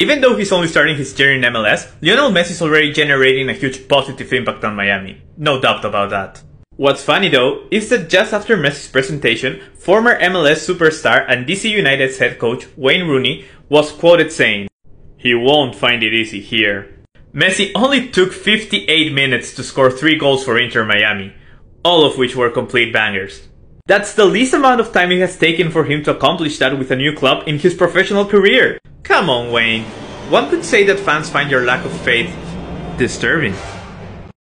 Even though he's only starting his journey in MLS, Lionel Messi is already generating a huge positive impact on Miami. No doubt about that. What's funny though is that just after Messi's presentation, former MLS superstar and DC United's head coach Wayne Rooney was quoted saying, He won't find it easy here. Messi only took 58 minutes to score 3 goals for Inter Miami, all of which were complete bangers. That's the least amount of time it has taken for him to accomplish that with a new club in his professional career. Come on, Wayne. One could say that fans find your lack of faith disturbing.